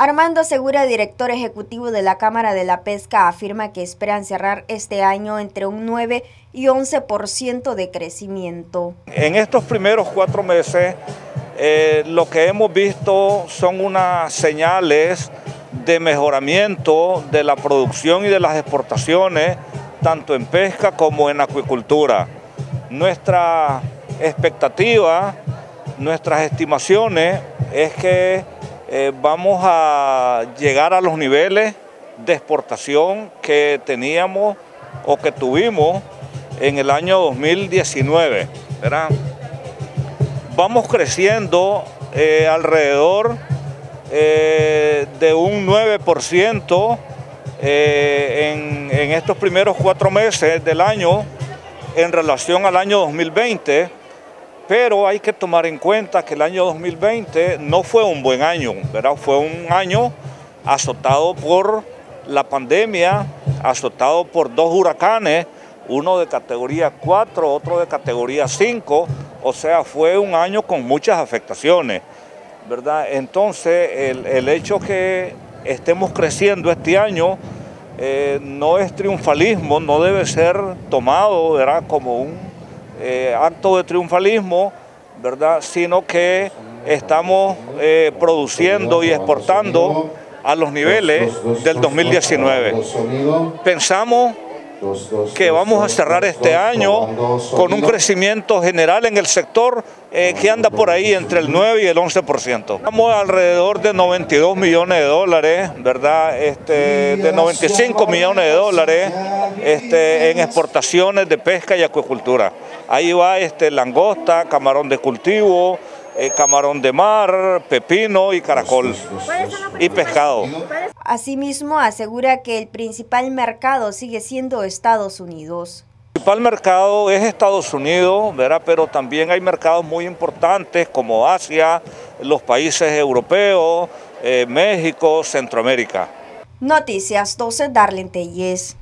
Armando Segura, director ejecutivo de la Cámara de la Pesca, afirma que esperan cerrar este año entre un 9 y 11% de crecimiento. En estos primeros cuatro meses, eh, lo que hemos visto son unas señales de mejoramiento de la producción y de las exportaciones, tanto en pesca como en acuicultura. Nuestra expectativa, nuestras estimaciones es que eh, vamos a llegar a los niveles de exportación que teníamos o que tuvimos en el año 2019. Vamos creciendo eh, alrededor eh, de un 9% en, en estos primeros cuatro meses del año en relación al año 2020 pero hay que tomar en cuenta que el año 2020 no fue un buen año, ¿verdad? Fue un año azotado por la pandemia, azotado por dos huracanes, uno de categoría 4, otro de categoría 5, o sea, fue un año con muchas afectaciones, ¿verdad? Entonces, el, hecho que estemos creciendo este año eh, no es triunfalismo, no debe ser tomado, ¿verdad? Como un eh, acto de triunfalismo, ¿verdad? sino que estamos eh, produciendo y exportando a los niveles del 2019. Pensamos que vamos a cerrar este año con un crecimiento general en el sector eh, que anda por ahí entre el 9 y el 11%. Estamos alrededor de 92 millones de dólares, ¿verdad? Este, de 95 millones de dólares este, en exportaciones de pesca y acuicultura. Ahí va este, langosta, camarón de cultivo, eh, camarón de mar, pepino y caracol y pescado. Asimismo, asegura que el principal mercado sigue siendo Estados Unidos. El principal mercado es Estados Unidos, ¿verdad? pero también hay mercados muy importantes como Asia, los países europeos, eh, México, Centroamérica. Noticias 12, Darlene Telles.